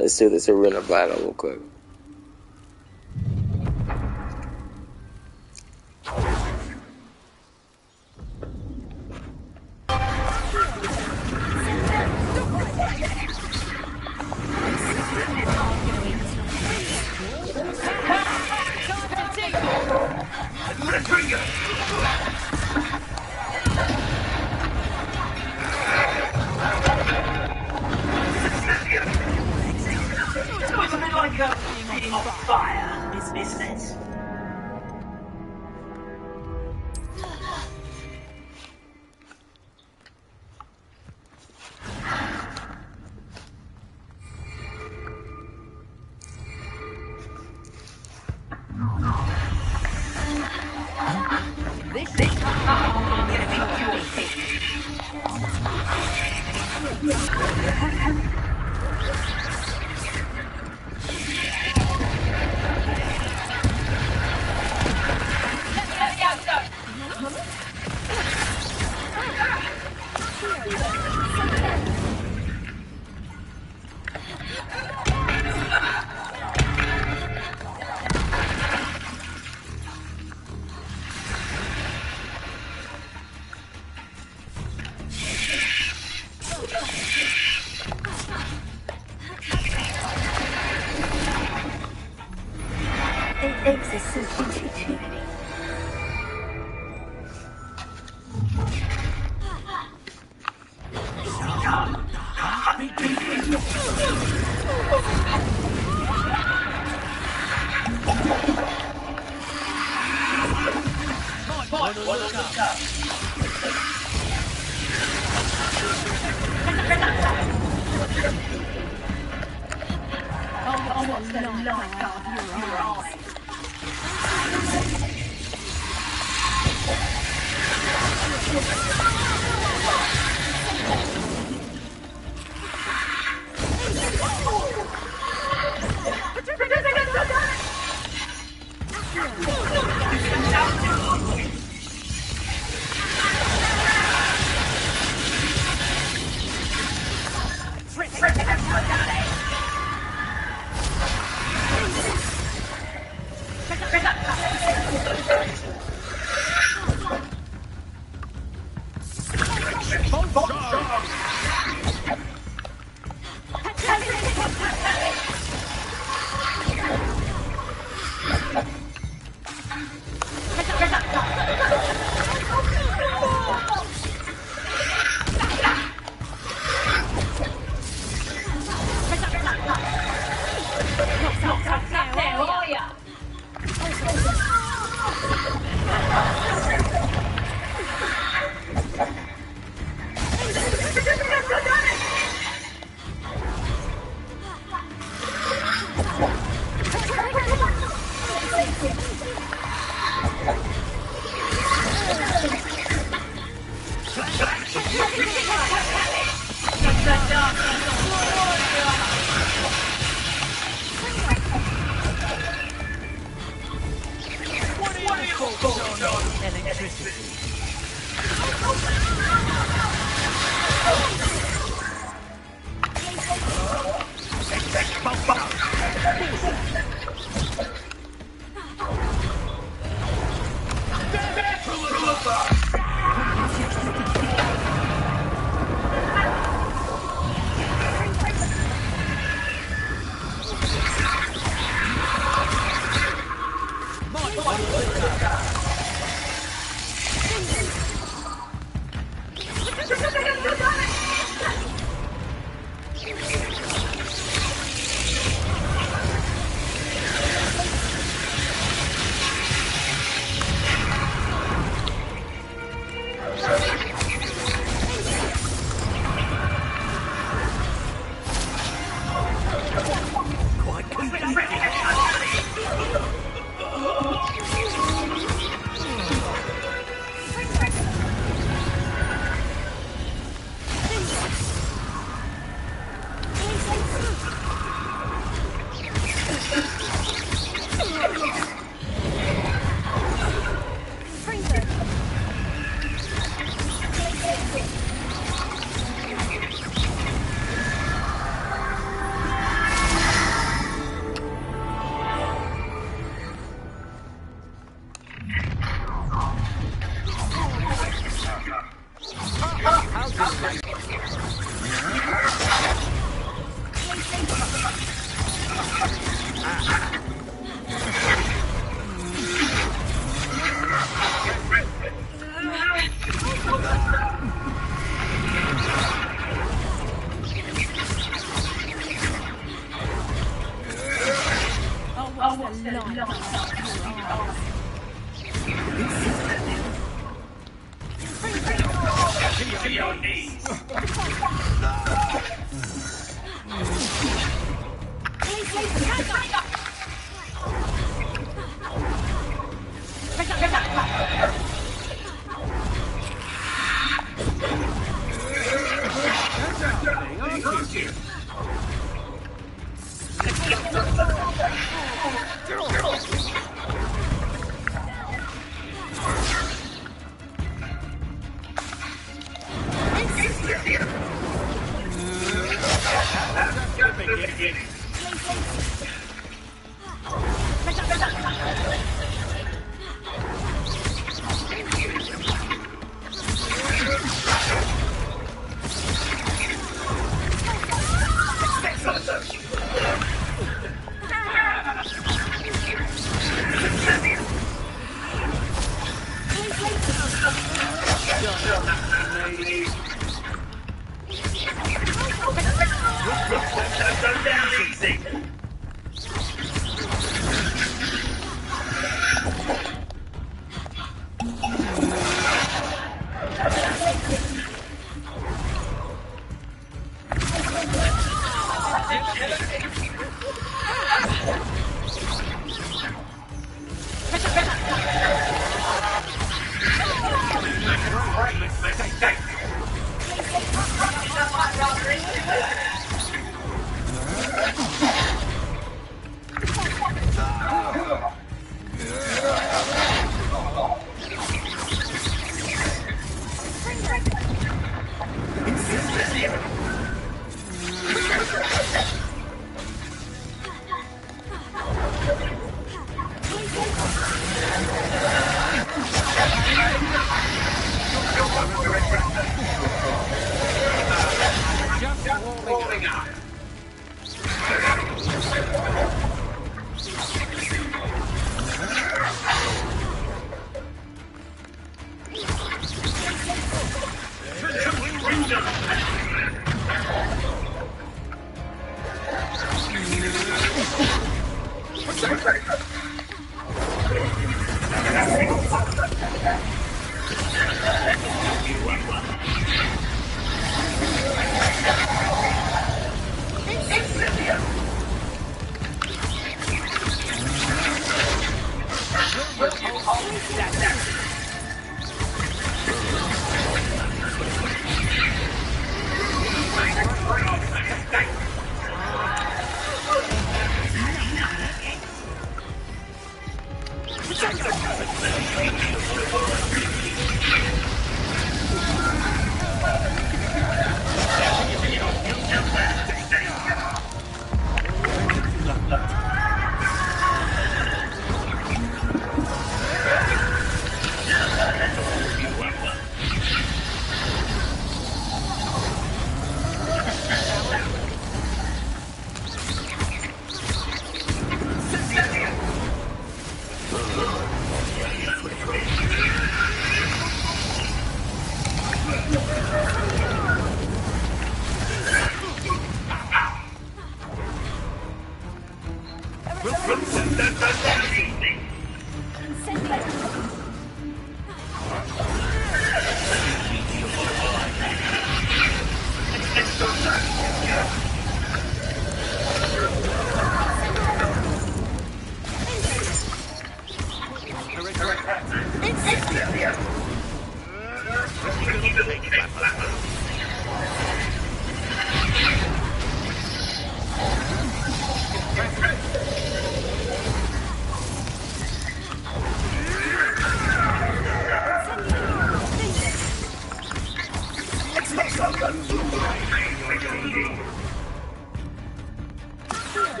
Let's do this arena battle real quick. sensitivity. almost the light of. Down, down, down.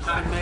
time.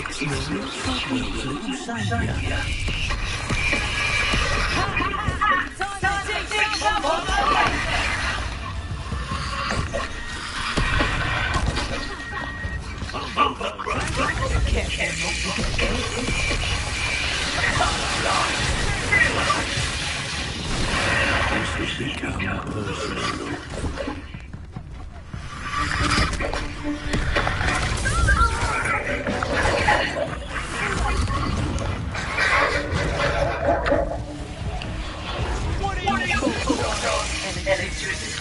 Experience World Inside This is the town of electricity.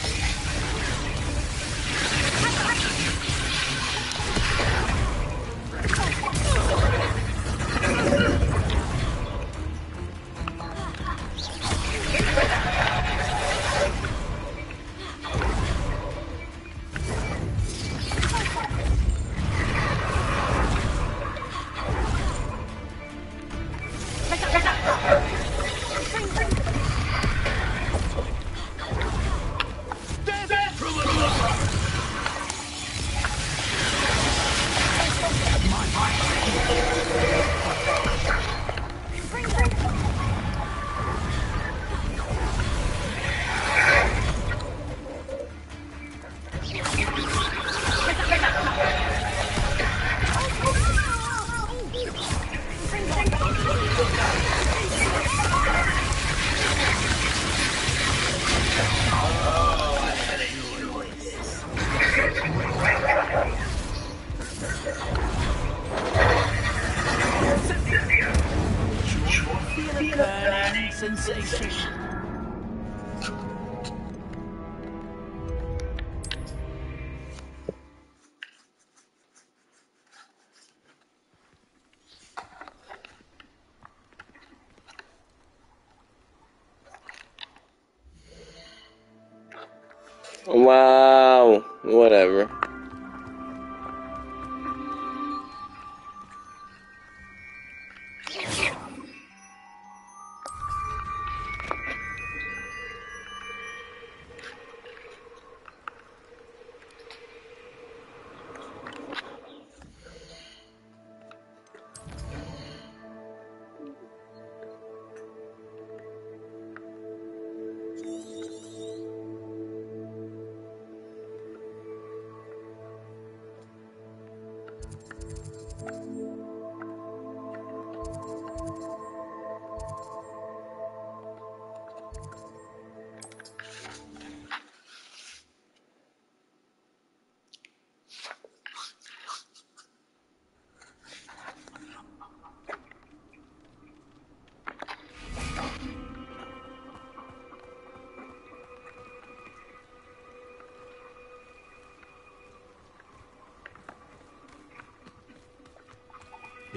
و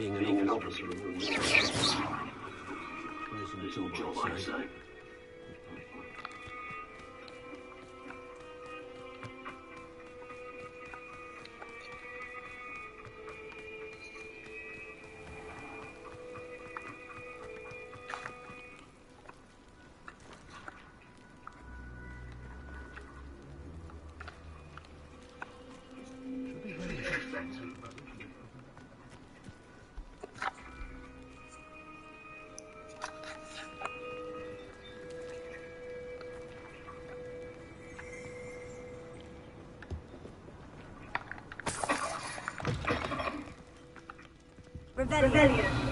Being an officer. of the Listen to what I say. Eh? Rebellion. Rebellion.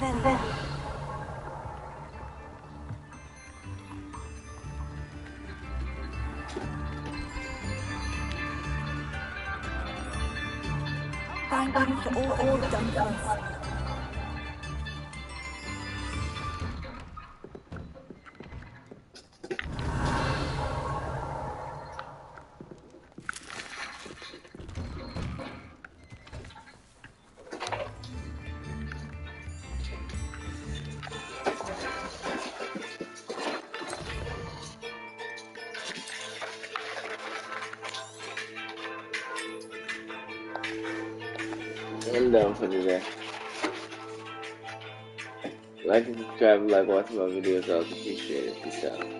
then, then. Thank you for all you've for us. Subscribe, like watch my videos, I would appreciate it. Peace out.